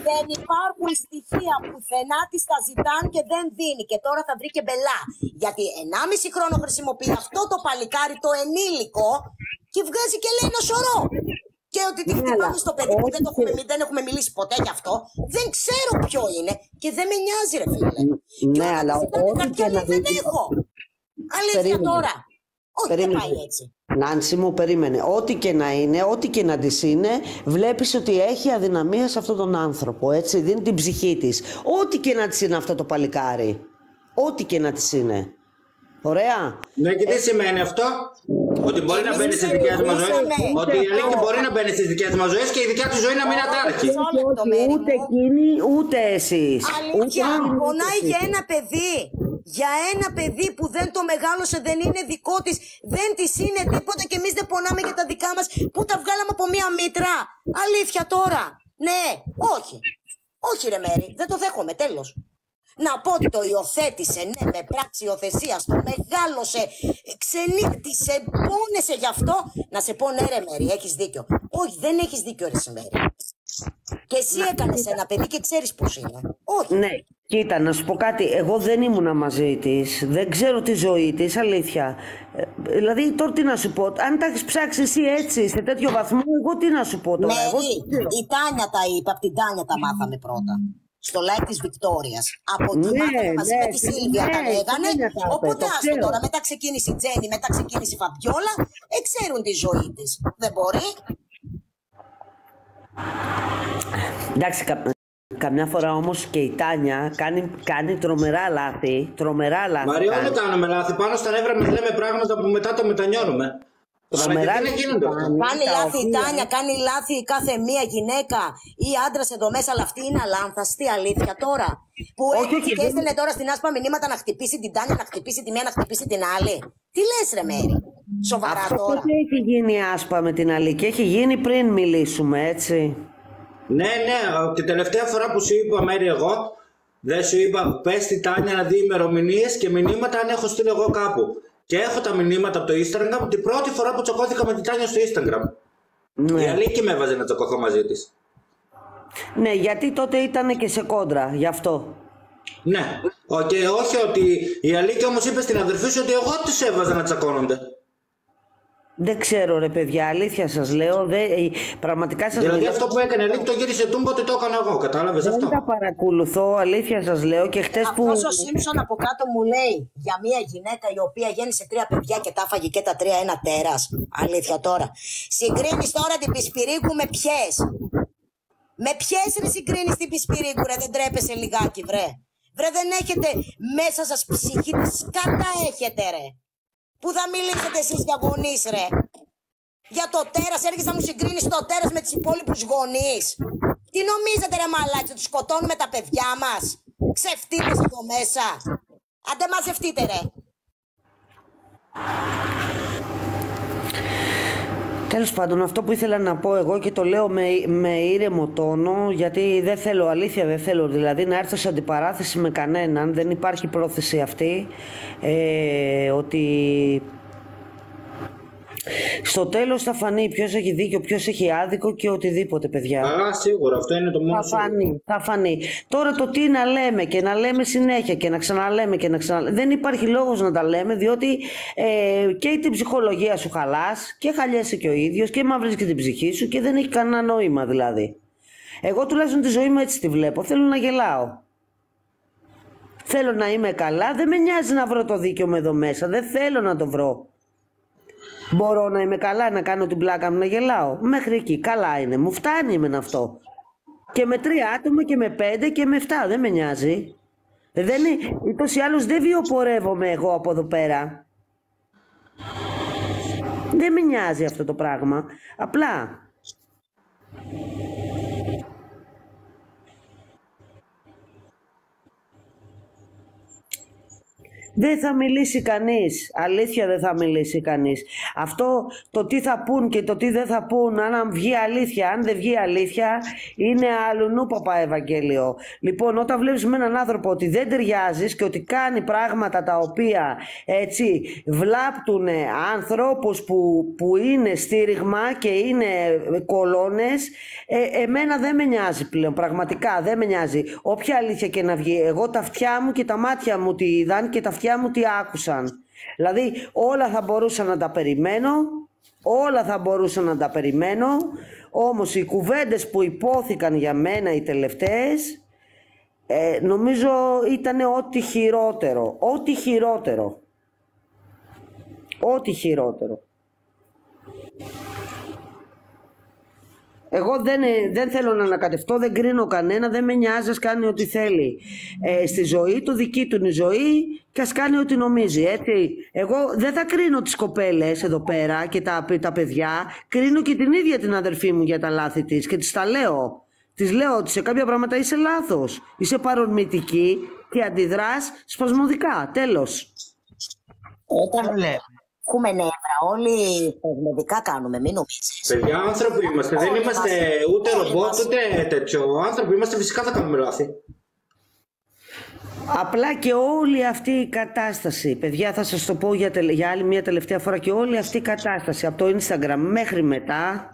Δεν υπάρχουν στοιχεία πουθενά τη τα ζητάνε και δεν δίνει. Και τώρα θα βρει και μπελά. Γιατί 1,5 χρόνο χρησιμοποιεί αυτό το παλικάρι το ενήλικο και βγάζει και λέει ένα σωρό. Και ότι τη Ναι, χτυπάμε αλλά στο παιδί που δεν, το όχι έχουμε, δεν έχουμε μιλήσει ποτέ γι' αυτό. Δεν ξέρω ποιο είναι και δεν με νοιάζει, ρε φίλε. Και Ναι, όταν αλλά της ζητάνε ό,τι χαρτιά, και να λέει, δεν δείτε- έχω. Αλήθεια Περίμενε. τώρα. Όχι, δεν Περίμενε. πάει έτσι. Νάνση μου, περίμενε. Ό,τι και να είναι, ό,τι και να της είναι, βλέπεις ότι έχει αδυναμία σε αυτόν τον άνθρωπο, έτσι. Δίνει την ψυχή της. Ό,τι και να της είναι αυτό το παλικάρι. Ό,τι και να της είναι. Ωραία. Ναι, και τι σημαίνει αυτό, Ότι μπορεί να Εμείς μπαίνει στις δικές μας ζωέ. ψηφίσαμε. Ότι η Αλίκη μπορεί να μπαίνει στις δικές μας ζωές και η δικιά του ζωή να μην ατάρχει. Μισό λεπτό, Όχι, Μέρη ούτε μου. εκείνη, ούτε εσείς. Αλήθεια, Ούτε εκείνη, πονάει ούτε για εσείς. ένα παιδί. Για ένα παιδί που δεν το μεγάλωσε, δεν είναι δικό της, δεν της είναι τίποτα και εμείς δεν πονάμε για τα δικά μας που τα βγάλαμε από μία μήτρα; Αλήθεια τώρα. Ναι, όχι. Όχι, ρε Μέρη, δεν το δέχομαι, τέλος. Να πω ότι το υιοθέτησε, ναι, με πράξη υιοθεσία, το μεγάλωσε, ξενύχτησε, πόνεσε γι' αυτό. Να σε πω, ναι, ρε Μέρη, έχεις δίκιο. Όχι, δεν έχεις δίκιο, ρε Μέρη. Και εσύ έκανες ένα παιδί και ξέρεις πώς είναι. Όχι. Ναι, κοίτα, να σου πω κάτι. Εγώ δεν ήμουνα μαζί της. Δεν ξέρω τη ζωή της, αλήθεια. Ε, δηλαδή, τώρα τι να σου πω. Αν τα έχεις ψάξει εσύ έτσι, σε τέτοιο βαθμό, εγώ τι να σου πω τώρα; εγώ, Μέρη, η Τάνια τα είπε, από την Τάνια τα μάθαμε πρώτα. Στο live της Βικτόριας. Από εκεί Ναι, μάθαμε μαζί ναι, με τη Σίλβια ναι, τα η λέγανε. Τάνια τα είπε, Οπότε το άστο ξέρω. τώρα, μετά ξεκίνησε η Τζέννη, μετά ξεκίνησε η Φαμπιόλα. Ε, ξέρουν τη ζωή της. Δεν μπορεί. Εντάξει, κα- καμιά φορά όμως και η Τάνια κάνει, κάνει τρομερά λάθη. Τρομερά λάθη. Μαρία, κάνει. όλοι κάνουμε λάθη. Πάνω στα νεύρα μας λέμε πράγματα που μετά τα μετανιώνουμε. Αλλά Τρομερά γιατί να λάθη γίνονται αυτά; κάνει. Κάνει τα λάθη η οποία- Τάνια, κάνει λάθη κάθε μία γυναίκα ή άντρα εδώ μέσα, αλλά αυτή είναι αλάνθαστη αλήθεια τώρα. Που Όχι, έρχεται όχι, και δεν- έστελνε τώρα στην άσπα μηνύματα να χτυπήσει την Τάνια, να χτυπήσει τη μία, να χτυπήσει την άλλη. Τι λες, ρε Μέρη; Σοβαρά Αυτό τώρα. πότε έχει γίνει άσπα με την Αλίκη. Έχει γίνει πριν μιλήσουμε, έτσι. Ναι, ναι, την τελευταία φορά που σου είπα Μέρη εγώ, Δεν σου είπα, πες τη Τάνια να δει ημερομηνίες και μηνύματα αν έχω στείλει εγώ κάπου. Και έχω τα μηνύματα από το Instagram την πρώτη φορά που τσακώθηκα με την Τάνια στο Instagram. Ναι. Η Αλίκη με έβαζε να τσακωθώ μαζί της. ναι, γιατί τότε ήταν και σε κόντρα, γι' αυτό. Ναι. Ο, και όχι ότι η Αλίκη όμως είπε στην αδερφή σου ότι εγώ της έβαζα να τσακώνονται. Δεν ξέρω ρε παιδιά, αλήθεια σας λέω, δεν, ε, πραγματικά σας Δηλαδή μιλάω. αυτό που έκανε η Αλίκη το γύρισε τούμπο ότι το έκανα εγώ. Κατάλαβες Δεν αυτό; τα παρακολουθώ, αλήθεια σας λέω και χτες που... Αυτός ο Σίμψον από κάτω μου λέει για μια γυναίκα η οποία γέννησε τρία παιδιά και τα φάγε και τα τρία ένα τέρας. Αλήθεια τώρα. Συγκρίνεις τώρα την Πισπυρίκου με ποιες; Με ποιες ρε συγκρίνεις την Πισπυρίκου, ρε. Δεν τρέπεσαι λιγάκι, βρε. Βρε, δεν έχετε μέσα σας ψυχή. Τι σκάτα έχετε, ρε. Πού θα μιλήσετε εσείς για γονείς, ρε; Για το τέρας έρχεσαι να μου συγκρίνεις το τέρας με τις υπόλοιπους γονείς. Τι νομίζετε ρε μαλάκι, ότι σκοτώνουμε τα παιδιά μας; Ξεφτύλες εδώ μέσα. Άντε μαζευτείτε ρε. Τέλος πάντων, αυτό που ήθελα να πω εγώ και το λέω με, με ήρεμο τόνο, γιατί δεν θέλω, αλήθεια δεν θέλω, δηλαδή να έρθω σε αντιπαράθεση με κανέναν, δεν υπάρχει πρόθεση αυτή, ε, ότι στο τέλος θα φανεί ποιος έχει δίκιο, ποιος έχει άδικο και οτιδήποτε, παιδιά. Α, σίγουρα, αυτό είναι το μόνο Θα σίγουρο. φανεί, θα φανεί. Τώρα το τι να λέμε και να λέμε συνέχεια και να ξαναλέμε και να ξαναλέμε. Δεν υπάρχει λόγος να τα λέμε διότι ε, και την ψυχολογία σου χαλάς και χαλιέσαι και ο ίδιος και μαυρίζεις και την ψυχή σου και δεν έχει κανένα νόημα δηλαδή. Εγώ τουλάχιστον τη ζωή μου έτσι τη βλέπω. Θέλω να γελάω. Θέλω να είμαι καλά. Δεν με νοιάζει να βρω το δίκιο μου εδώ μέσα. Δεν θέλω να το βρω. Μπορώ να είμαι καλά, να κάνω την πλάκα μου, να γελάω. Μέχρι εκεί. Καλά είναι. Μου φτάνει με αυτό. Και με τρία άτομα και με πέντε και με εφτά. Δεν με νοιάζει. Δεν είναι, ούτως ή άλλως δεν βιοπορεύομαι εγώ από εδώ πέρα. Δεν με νοιάζει αυτό το πράγμα. Απλά Δεν θα μιλήσει κανείς. Αλήθεια δεν θα μιλήσει κανείς. Αυτό το τι θα πούν και το τι δεν θα πούν, αν βγει αλήθεια, αν δεν βγει αλήθεια, είναι αλλουνού παπά Ευαγγέλιο. Λοιπόν, όταν βλέπεις με έναν άνθρωπο ότι δεν ταιριάζεις και ότι κάνει πράγματα τα οποία έτσι βλάπτουν ανθρώπους που, που είναι στήριγμα και είναι κολόνες, ε, εμένα δεν με νοιάζει πλέον, πραγματικά δεν με νοιάζει. Όποια αλήθεια και να βγει, εγώ τα αυτιά μου και τα μάτια μου τι είδαν και τα αυτιά μου τι άκουσαν. Δηλαδή όλα θα μπορούσα να τα περιμένω, όλα θα μπορούσα να τα περιμένω, όμως οι κουβέντες που υπόθηκαν για μένα οι τελευταίες, ε, νομίζω ήταν ό,τι χειρότερο, ό,τι χειρότερο. Ό,τι χειρότερο. Εγώ δεν, ε, δεν θέλω να ανακατευτώ, δεν κρίνω κανένα, δεν με νοιάζει, ας κάνει ό,τι θέλει. Ε, στη ζωή του, δική του είναι η ζωή και ας κάνει ό,τι νομίζει, έτσι. Εγώ δεν θα κρίνω τις κοπέλες εδώ πέρα και τα, τα παιδιά, κρίνω και την ίδια την αδερφή μου για τα λάθη της και της τα λέω. Της λέω ότι σε κάποια πράγματα είσαι λάθος, είσαι παρορμητική και αντιδράς σπασμωδικά, τέλος. Όταν Λέμε. Έχουμε νεύρα, όλοι πραγματικά κάνουμε, μην νομίζεις. Παιδιά, άνθρωποι είμαστε. Δεν Όλοι είμαστε είμαστε. ούτε Όλοι ρομπότ είμαστε. ούτε τέτοιο. Άνθρωποι είμαστε, φυσικά θα κάνουμε λάθη. Απλά και όλη αυτή η κατάσταση, παιδιά θα σας το πω για, τελε- για άλλη μια τελευταία φορά και όλη αυτή η κατάσταση από το Instagram μέχρι μετά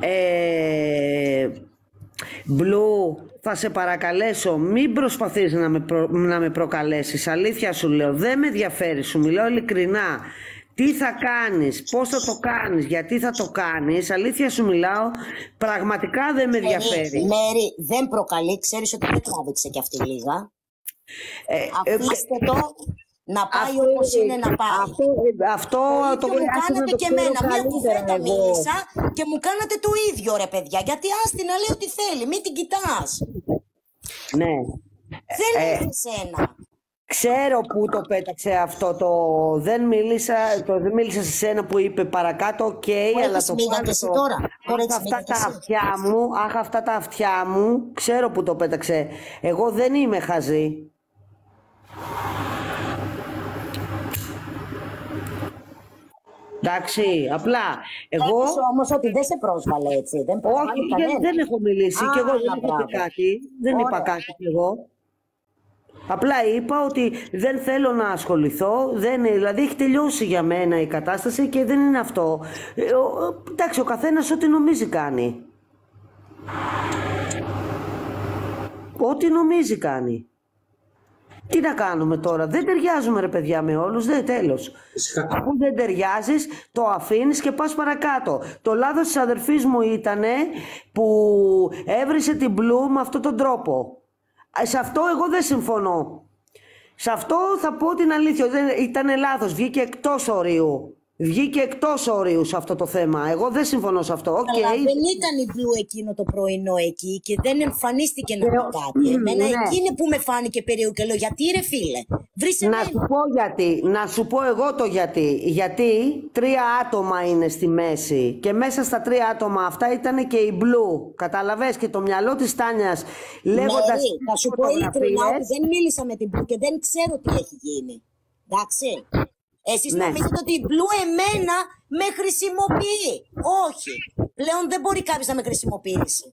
ε, Blue, θα σε παρακαλέσω μην προσπαθείς να με, προ- να με προκαλέσεις. Αλήθεια σου λέω, δεν με ενδιαφέρει. Σου μιλάω ειλικρινά. Τι θα κάνεις, πώς θα το κάνεις, γιατί θα το κάνεις. Αλήθεια σου μιλάω, πραγματικά δεν με ενδιαφέρει. Μέρη, δεν προκαλεί, ξέρεις ότι δεν τράβηξε κι αυτή λίγα. Ε, ε, Αφήστε το να πάει Αυτό- όπως είναι να πάει. Αυτό, αυτό το Το ίδιο μου άσε να κάνατε το και ξέρω εμένα. Μια καλύτερα κουβέντα εγώ. μίλησα και μου κάνατε το ίδιο ρε παιδιά. Γιατί άστη να λέει ό,τι θέλει, μην την κοιτάς. Ναι. Δεν Ε, είναι εσένα. Ξέρω που το πέταξε αυτό το. Δεν μίλησα, το, δεν μίλησα σε σένα που είπε παρακάτω, οκ, Που αλλά έχεις το μίγα πάνω και εσύ το- τώρα. Τώρα Αχ, έχεις αυτά μίγα και τα εσύ. αυτιά μου, αχ, αυτά τα αυτιά μου, ξέρω που το πέταξε. Εγώ δεν είμαι χαζή. Εντάξει, απλά εγώ. Όμως όμως ότι δεν σε πρόσβαλε έτσι. Δεν πρόσβαλε Όχι, κανένας. γιατί δεν έχω μιλήσει Α, και εγώ δεν να, είπα μπράβο. κάτι. Δεν είπα Ωραία. κάτι κι εγώ. Απλά είπα ότι δεν θέλω να ασχοληθώ, δεν, δηλαδή έχει τελειώσει για μένα η κατάσταση και δεν είναι αυτό. Ε, ο- εντάξει, ο καθένας ό,τι νομίζει κάνει. Ό,τι νομίζει κάνει. Τι να κάνουμε τώρα, δεν ταιριάζουμε ρε παιδιά με όλους, δεν τέλος. Φυσικά. Αφού δεν ταιριάζεις, το αφήνεις και πας παρακάτω. Το λάθος της αδερφής μου ήταν που έβρισε την Blue με αυτόν τον τρόπο. Ε, Σε αυτό εγώ δεν συμφωνώ. Σε αυτό θα πω την αλήθεια, δεν, ήταν λάθος, βγήκε εκτός ορίου. Βγήκε εκτός ορίους σε αυτό το θέμα. Εγώ δεν συμφωνώ σε αυτό. Οκ. Αλλά δεν ήταν η Blue εκείνο το πρωινό εκεί και δεν εμφανίστηκε να πει κάτι. Εμένα ναι. εκείνη που με φάνηκε περίεργο και λέω γιατί ρε φίλε, βρεις Να εμένα. σου πω γιατί, να σου πω εγώ το γιατί. Γιατί τρία άτομα είναι στη μέση και μέσα στα τρία άτομα αυτά ήταν και η Blue. Καταλαβες και το μυαλό της Τάνιας λέγοντας Μέρη, θα σου πω ειλικρινά ότι φωτογραφίες. δεν μίλησα με την Blue και δεν ξέρω τι έχει γίνει. Εντάξει. Εσείς Ναι. νομίζετε ότι η Blue εμένα με χρησιμοποιεί; Όχι. Πλέον δεν μπορεί κάποιος να με χρησιμοποιήσει.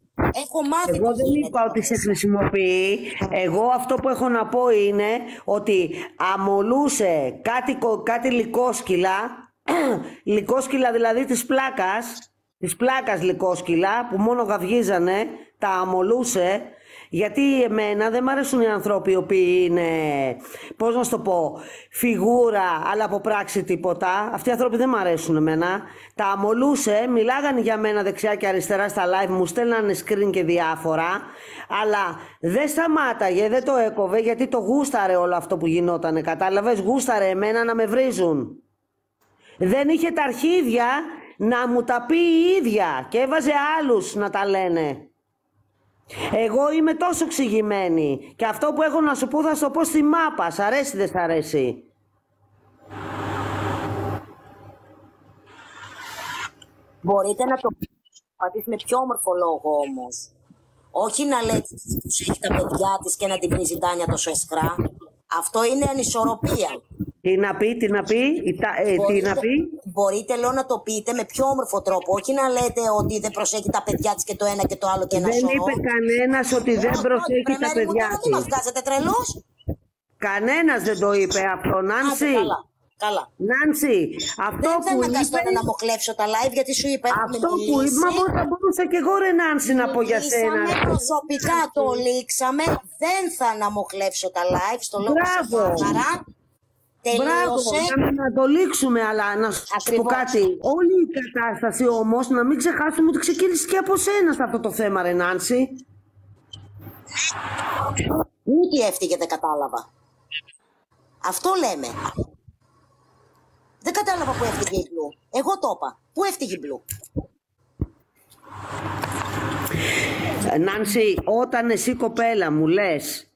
Έχω μάθει Εγώ τι δεν γίνεται είπα ότι σε μέσα. χρησιμοποιεί. Εγώ αυτό που έχω να πω είναι ότι αμολούσε κάτι, κο- κάτι λικόσκυλα, λικόσκυλα δηλαδή της πλάκας, της πλάκας λικόσκυλα που μόνο γαυγίζανε, τα αμολούσε. Γιατί εμένα δεν μ' αρέσουν οι άνθρωποι οι οποίοι είναι, πώς να σου το πω, φιγούρα, αλλά από πράξη τίποτα. Αυτοί οι άνθρωποι δεν μ' αρέσουν εμένα. Τα αμολούσε, μιλάγανε για μένα δεξιά και αριστερά στα live, μου στέλνανε screen και διάφορα. Αλλά δεν σταμάταγε, δεν το έκοβε, γιατί το γούσταρε όλο αυτό που γινότανε. Κατάλαβες, γούσταρε εμένα να με βρίζουν. Δεν είχε τα αρχίδια να μου τα πει η ίδια και έβαζε άλλους να τα λένε. Εγώ είμαι τόσο εξηγημένη και αυτό που έχω να σου πω θα σου το πω στη μάπα. Σ' αρέσει δεν σ' αρέσει; Μπορείτε να το πατήσετε με πιο όμορφο λόγο όμως. Όχι να λέτε ότι τους έχει τα παιδιά της και να την βρίζει η Τάνια τόσο εσχρά. Αυτό είναι ανισορροπία. Τι να πει, τι να πει, η τα- ε, τι να πει. μπορείτε, λέω, να το πείτε με πιο όμορφο τρόπο. Όχι να λέτε ότι δεν προσέχει τα παιδιά της και το ένα και το άλλο και ένα Δεν σωρό. είπε κανένας ότι δεν Όχι, προσέχει όχι, τα Πρεμέρη μου, παιδιά τώρα Μην μας της. βγάζετε τρελός. Κανένας δεν το είπε αυτό, Νάνσι. Καλά. Καλά. Νάνσι, αυτό Δεν θα που αναγκαστώ είπε... να μου κλέψω τα live γιατί σου είπα έχουμε Αυτό που μιλήσει. είπε, μα μπορούσα, μπορούσα και εγώ ρε Νάνσι να πω για σένα. Μιλήσαμε προσωπικά, το λήξαμε. Δεν θα αναμοχλεύσω τα live, στο λόγο Μπράβο. ξεκάθαρα. Μπράβο, Τελείωσε. να, να το λήξουμε, αλλά να σου πω Ακριβώς. κάτι. Όλη η κατάσταση όμως, να μην ξεχάσουμε ότι ξεκίνησε και από σένα σε αυτό το θέμα, ρε Νάνση. Ούτε έφυγε, δεν κατάλαβα. Αυτό λέμε. Δεν κατάλαβα που έφυγε η Blue. Εγώ το είπα. Πού έφυγε η Blue; Ε, Νάνση, όταν εσύ κοπέλα μου λες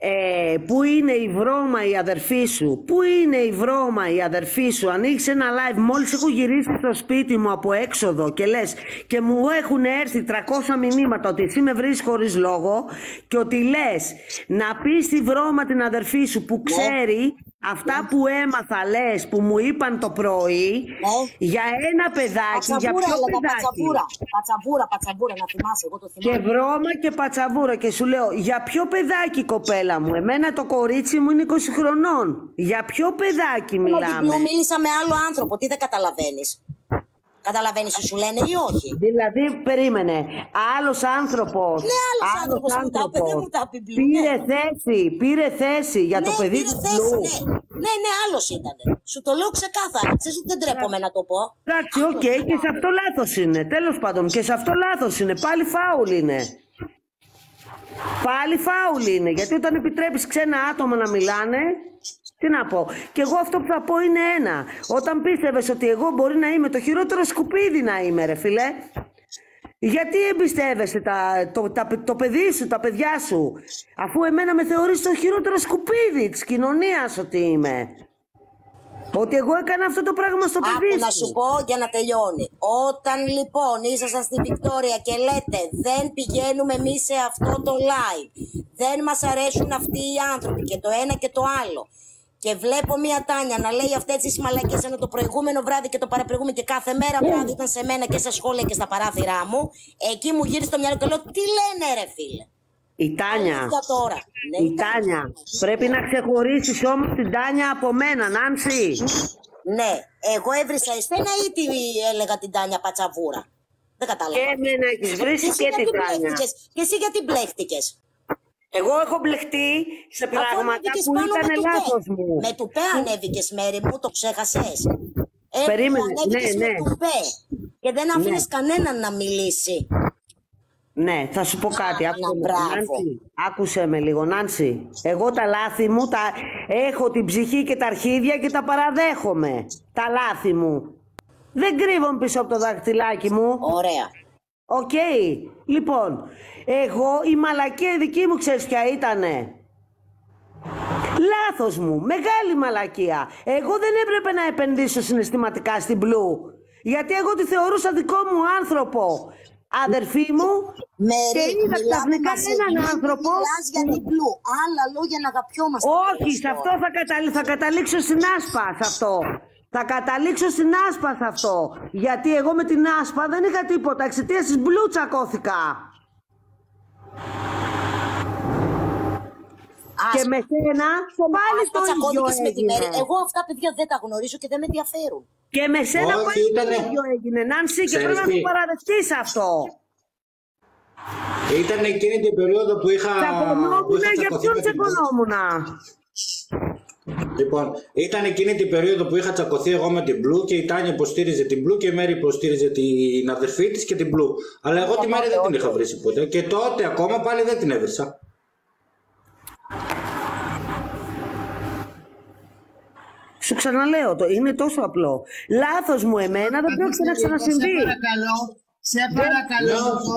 ε, πού είναι η βρώμα η αδερφή σου, πού είναι η βρώμα η αδερφή σου, ανοίξει ένα live. Μόλις έχω γυρίσει στο σπίτι μου από έξοδο και λες και μου έχουν έρθει 300 μηνύματα ότι εσύ με βρεις χωρίς λόγο και ότι λες να πεις τη βρώμα την αδερφή σου που ξέρει αυτά που έμαθα λες που μου είπαν το πρωί Ναι. για ένα παιδάκι, για Πατσαβούρα ποιο έλεγα, παιδάκι; πατσαβούρα. Πατσαβούρα, πατσαβούρα, να θυμάσαι. Εγώ το Και θυμάμαι. βρώμα και πατσαβούρα και σου λέω για ποιο παιδάκι κοπέλα μου; Εμένα το κορίτσι μου είναι 20 χρονών Για ποιο παιδάκι Με την μιλάμε; Blue μίλησα με άλλο άνθρωπο. Τι δεν καταλαβαίνεις. Καταλαβαίνεις τι σου λένε ή όχι; Δηλαδή περίμενε Άλλος άνθρωπος Ναι, άλλος άνθρωπος μου τα είπε, δεν μου τα είπε η Blue, Πήρε ναι. θέση Πήρε θέση για το ναι, παιδί πήρε του θέση, Blue. ναι. ναι, ναι, άλλος ήταν. Σου το λέω ξεκάθαρα. Ξέρεις ότι δεν τρέπομαι να το πω. Εντάξει, οκ, και σε αυτό λάθος είναι. Τέλος πάντων, και σε αυτό λάθος είναι. Πάλι φάουλ είναι. Πάλι φάουλ είναι. Γιατί όταν επιτρέπεις ξένα άτομα να μιλάνε, τι να πω. Και εγώ αυτό που θα πω είναι ένα. Όταν πίστευες ότι εγώ μπορεί να είμαι το χειρότερο σκουπίδι να είμαι, ρε φίλε. Γιατί εμπιστεύεσαι τα, το, τα, το παιδί σου, τα παιδιά σου, αφού εμένα με θεωρείς το χειρότερο σκουπίδι της κοινωνίας ότι είμαι; Ότι εγώ έκανα αυτό το πράγμα στο παιδί Άκου να σου πω για να τελειώνει. Όταν λοιπόν ήσασταν στη Βικτόρια και λέτε δεν πηγαίνουμε εμείς σε αυτό το live, δεν μας αρέσουν αυτοί οι άνθρωποι και το ένα και το άλλο. Και βλέπω μια Τάνια να λέει αυτές τις μαλακίε ένα το προηγούμενο βράδυ και το παραπροηγούμενο και κάθε μέρα βράδυ ήταν σε μένα και στα σχόλια και στα παράθυρά μου, εκεί μου γύρισε το μυαλό και λέω τι λένε ρε φίλε; Η Τάνια. Για τώρα. Ναι, Η Τάνια. Πρέπει να ξεχωρίσεις όμως την Τάνια από μένα, Νάνση. Ναι, εγώ έβρισα εσένα ή τι έλεγα την Τάνια Πατσαβούρα; Δεν κατάλαβα. Και εμένα έχεις βρει εσύ και γιατί την Τάνια. μπλέχτηκες; Και εσύ γιατί μπλέχτηκες; Εγώ έχω μπλεχτεί σε Αφού πράγματα ανέβηκες που πάνω ήταν με τουπέ. λάθος μου. Με τουπέ ανέβηκες, Μέρη μου, το ξέχασες. Περίμενε, ανέβηκες ναι, με ναι. τουπέ. Και δεν άφηνες Ναι. κανέναν να μιλήσει. Ναι, θα σου πω κάτι. Α, Άκουσε με, μπράβο. Νάνση, άκουσε με λίγο, Νάνση. Εγώ τα λάθη μου, τα... έχω την ψυχή και τα αρχίδια και τα παραδέχομαι. Τα λάθη μου. Δεν κρύβω πίσω από το δαχτυλάκι μου. Ωραία. Οκ. Λοιπόν, εγώ η μαλακία η δική μου ξέρεις ποια ήτανε. Λάθος μου. Μεγάλη μαλακία. Εγώ δεν έπρεπε να επενδύσω συναισθηματικά στην Blue. Γιατί εγώ τη θεωρούσα δικό μου άνθρωπο. Αδερφή μου. Μαίρη, και είδα μιλάμε ξαφνικά μαζί. έναν Μην άνθρωπο. Μιλάς για την Blue. Άλλα λόγια να αγαπιόμαστε. Όχι, σε αυτό θα, καταλή- θα καταλήξω στην Άσπα σε αυτό. Θα καταλήξω στην άσπα σε αυτό. Γιατί εγώ με την άσπα δεν είχα τίποτα. Εξαιτίας της Blue τσακώθηκα. Και με σένα πάλι το ίδιο με τη μέρη. έγινε. Εγώ αυτά παιδιά δεν τα γνωρίζω και δεν με ενδιαφέρουν. Και με σένα Όχι, πάλι το ήτανε- ίδιο έγινε. Νάνση και Ξέρεις πρέπει να τι; το παραδεχτείς αυτό. Ήταν εκείνη την περίοδο που είχα. που Τσακωνόμουν, είχα για τσακωθεί ποιον με την Blue. τσακωνόμουν. Λοιπόν, ήταν εκείνη την περίοδο που είχα τσακωθεί εγώ με την Blue και η Τάνια υποστήριζε την Blue και η Μέρη υποστήριζε την αδερφή της και την Blue. Αλλά εγώ τη Μέρη δεν την είχα βρει ποτέ και τότε ακόμα πάλι δεν την έβρισα. Σου ξαναλέω, το είναι τόσο απλό. Λάθος μου εμένα δεν πρόκειται να ξανασυμβεί. Σε παρακαλώ, σε παρακαλώ λίγο.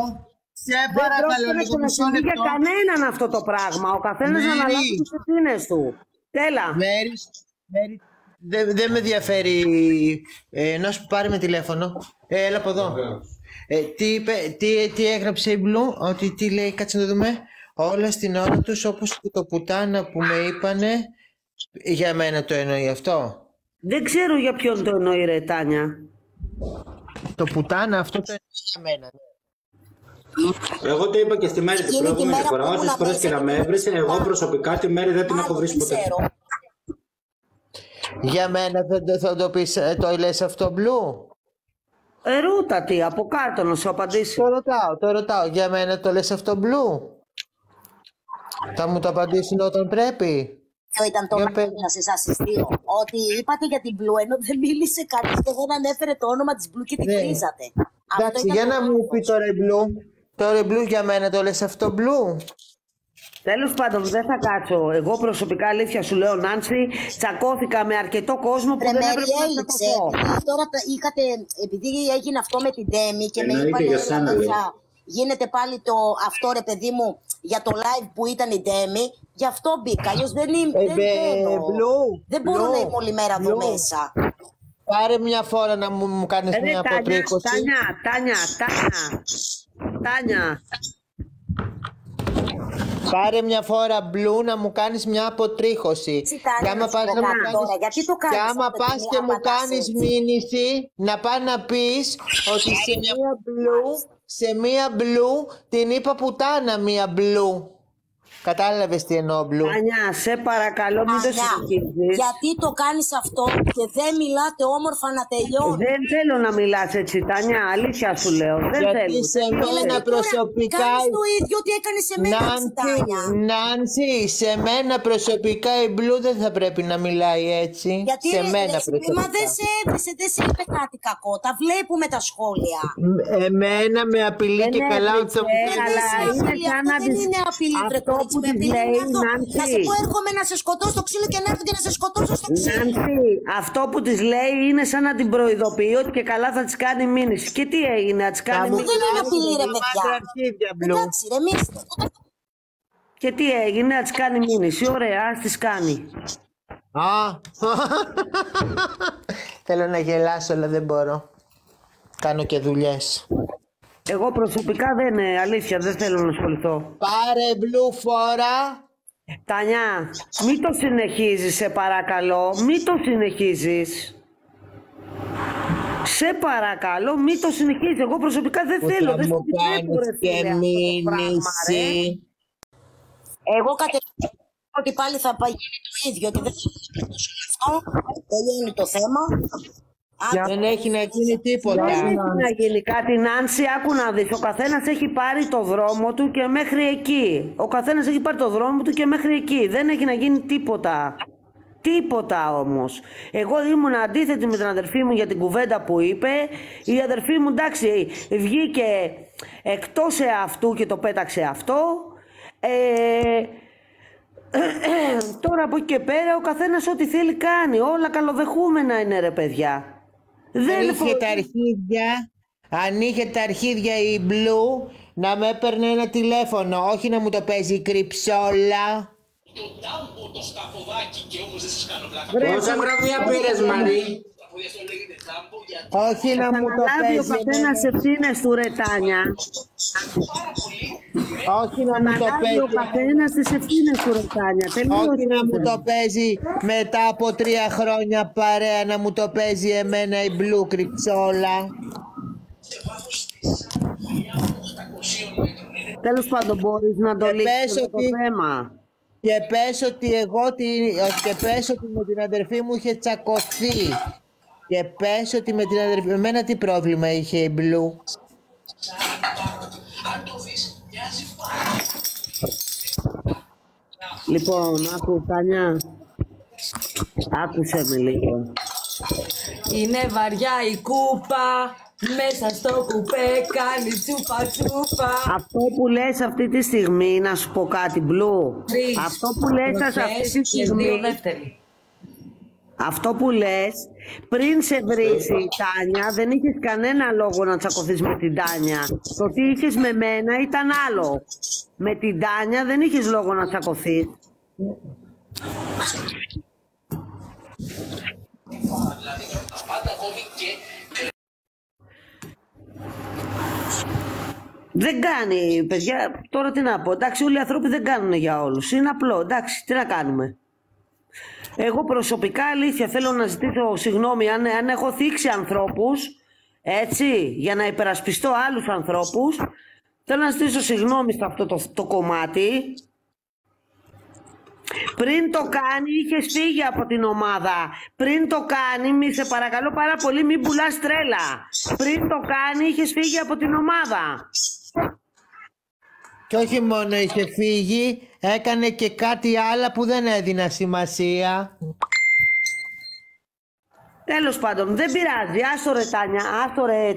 Σε Δεν παρακαλώ πρόκειται να λίγο μισό ξανασυμβεί για λεπτό. κανέναν αυτό το πράγμα. Ο καθένας να Μέρη. αναλάβει τις ευθύνες του. Τέλα. Μέρη, Μέρη, δεν δεν με ενδιαφέρει ε, να σου πάρει με τηλέφωνο. Ε, έλα από εδώ. Ε, τι, είπε, τι, τι έγραψε η Μπλου, ότι τι λέει, κάτσε να το δούμε. Όλα στην ώρα τους όπως και το πουτάνα που με είπανε, για μένα το εννοεί αυτό. Δεν ξέρω για ποιον το εννοεί ρε Τάνια. Το πουτάνα αυτό το εννοεί για μένα. ναι. Εγώ το είπα και στη Μέρη την Εκείνη τη προηγούμενη μέρα φορά. που Όσες ήμουν φορές μέσα και να και με την έβρισε, εγώ έβρισκα. προσωπικά τη Μέρη δεν την έχω Άλλο βρει δεν ποτέ. ξέρω. Για μένα θα, το- θα το πεις, ε, το λες αυτό Μπλου; Ε, ρούτα τι, από κάτω να σου απαντήσει. Το ρωτάω, το ρωτάω. Για μένα το λες αυτό Μπλου; Θα μου το απαντήσουν όταν πρέπει; Ποιο ήταν το Για όνομα πες. να σε αστείο. Ότι είπατε για την Blue ενώ δεν μίλησε κανείς και δεν ανέφερε το όνομα της Blue και τη Ναι. βρίζατε. Αυτό Εντάξει, ήταν για το να μου λάθος. πει τώρα η Μπλου. Τώρα η Μπλου για μένα το λες αυτό Μπλου. Τέλος πάντων, δεν θα κάτσω. Εγώ προσωπικά αλήθεια σου λέω, Νάνση, τσακώθηκα με αρκετό κόσμο που Ρε δεν Μέρη έπρεπε να έλειξε. τσακωθώ. Επειδή τώρα τα- είχατε, επειδή έγινε αυτό με την Τέμι και με Εννοείται είπανε για «Έλα, σένα, λέει. θα γίνεται πάλι το αυτό ρε παιδί μου για το live που ήταν η Τέμι. Γι' αυτό μπήκα. Αλλιώς δεν είμαι. Ε, δεν, μπε, μπαίνω. Μπλου, δεν μπορώ Μπλου, να είμαι όλη μέρα εδώ Μπλου. μέσα. Πάρε μια φορά να μου, μου κάνεις Ε, ρε, μια Τάνια, αποτρίχωση. Τάνια, Τάνια, Τάνια. Τάνια. Πάρε μια φορά Μπλου να μου κάνεις μια αποτρίχωση. Έτσι, Τάνια, Και άμα να σου πας πω να μου κάτι κάνεις- τώρα, γιατί το κάνεις Και άμα αυτό, πας την και μου απαντάς κάνεις έτσι. μήνυση, να πας να πεις ότι σε μια Μπλου, σε μια Μπλου την είπα πουτάνα μια Μπλου. Κατάλαβες τι εννοώ Μπλου; Τάνια, σε παρακαλώ, μην το Τάνια, συνεχίζεις. γιατί το κάνεις αυτό και δεν μιλάτε όμορφα να τελειώνει; Δεν θέλω να μιλάς έτσι, Τάνια, αλήθεια σου λέω. Δεν Γιατί θέλω. σε Έλα, μένα και τώρα προσωπικά... Κάνεις το ίδιο ότι έκανες σε μένα, Νάνση, Τάνια. Νάνση, σε μένα προσωπικά η Μπλου δεν θα πρέπει να μιλάει έτσι. Γιατί σε ρε, μένα ρε, προσωπικά. Μα δεν σε έβρισε, δεν σε είπε κάτι κακό. Τα βλέπουμε τα σχόλια. Μ- Εμένα με απειλεί Δεν και καλά ότι θα μου έβρισε, Δεν αλλά σε είναι απειλεί, σαν αυτό να δεν της- είναι απειλή, βρε αυτό κορίτσι. που Με της απειλή λέει, να έρθω- Νάνση. Να σε πω έρχομαι να σε σκοτώσω στο ξύλο και να έρθω και να σε σκοτώσω στο ξύλο. Νάνση, αυτό που της λέει είναι σαν να την προειδοποιεί ότι και καλά θα της κάνει μήνυση. Και τι έγινε, να της κάνει μου μήνυση; Δεν είναι απειλή ρε Μάτια παιδιά. αρχίδια, Μπλου. Εντάξει ρε μίστε. Και τι έγινε, να της κάνει μήνυση; Ωραία, ας της κάνει. Α, θέλω να γελάσω αλλά δεν μπορώ. Κάνω και δουλειές. Εγώ προσωπικά δεν είναι αλήθεια, δεν θέλω να ασχοληθώ. Πάρε μπλου φορά Τανιά, μην το συνεχίζεις σε παρακαλώ, μην το συνεχίζεις. Σε παρακαλώ, μην το συνεχίζεις. Εγώ προσωπικά δεν Που θέλω. θα Δεν μου σου επιτρέπω, ρε κάνεις και φίλε, αυτό το πράγμα, ρε. μήνυση. Εγώ κατευθείαν ότι πάλι θα πάει γίνει το ίδιο. Ότι δεν αυτό. Τελειώνει το θέμα. Δεν έχει να γίνει τίποτα. Δεν έχει να γίνει κάτι, Νάνση, άκου να δεις. Ο καθένας έχει πάρει το δρόμο του και μέχρι εκεί. Ο καθένας έχει πάρει το δρόμο του και μέχρι εκεί. Δεν έχει να γίνει τίποτα. Τίποτα όμως. Εγώ ήμουν αντίθετη με την αδερφή μου για την κουβέντα που είπε. Η αδερφή μου, εντάξει, βγήκε εκτός αυτού και το πέταξε αυτό. Ε, τώρα από εκεί και πέρα ο καθένας ό,τι θέλει κάνει. Όλα καλοδεχούμενα είναι ρε παιδιά. Αν Δεν είχε τα αρχίδια, αν είχε τα αρχίδια η Blue, να με έπαιρνε ένα τηλέφωνο, όχι να μου το παίζει η κρυψόλα. Πόσα βραβεία πήρες Μαρή. Όχι να μου το Λάβει ο παίζει. καθένας ευθύνες του ρετάνια. Όχι να μου το Λάβει ο παίζει. καθένας τις ευθύνες του ρετάνια. Όχι να μου το παίζει μετά από τρία χρόνια παρέα να μου το παίζει εμένα η Blue κρυψόλα. Τέλος πάντων μπορείς να το Και λύσεις πες αυτό το ότι- θέμα. Και πες ότι εγώ τη- και πες ότι με την αδερφή μου είχε τσακωθεί. Και πες ότι με την αδερφή με μένα τι πρόβλημα είχε η Blue. Λοιπόν, άκου Τάνια. Άκουσε με λίγο. Είναι βαριά η κούπα, μέσα στο κουπέ κάνει τσούπα τσούπα. Αυτό που λες αυτή τη στιγμή, να σου πω κάτι, Μπλου. Τρεις Αυτό που λες αυτή πρώτες τη και δύο στιγμή, δεύτεροι. Αυτό που λες, πριν σε βρίσει η Τάνια, δεν είχες κανένα λόγο να τσακωθείς με την Τάνια. Το τι είχες με μένα ήταν άλλο. Με την Τάνια δεν είχες λόγο να τσακωθείς. Δεν κάνει, παιδιά, τώρα τι να πω. Εντάξει, όλοι οι άνθρωποι δεν κάνουν για όλους. Είναι απλό, εντάξει, τι να κάνουμε. Εγώ προσωπικά αλήθεια θέλω να ζητήσω συγγνώμη αν, αν έχω θίξει ανθρώπους, έτσι, για να υπερασπιστώ άλλους ανθρώπους. Θέλω να ζητήσω συγγνώμη σε αυτό το, το κομμάτι. Πριν το κάνει, είχες φύγει από την ομάδα. Πριν το κάνει, μη σε παρακαλώ πάρα πολύ, μην πουλάς τρέλα. Πριν το κάνει, είχες φύγει από την ομάδα. Και όχι μόνο είχες φύγει, έκανε και κάτι άλλο που δεν έδινα σημασία. Τέλος πάντων, δεν πειράζει. Άστο ρε Τάνια, άστο ρε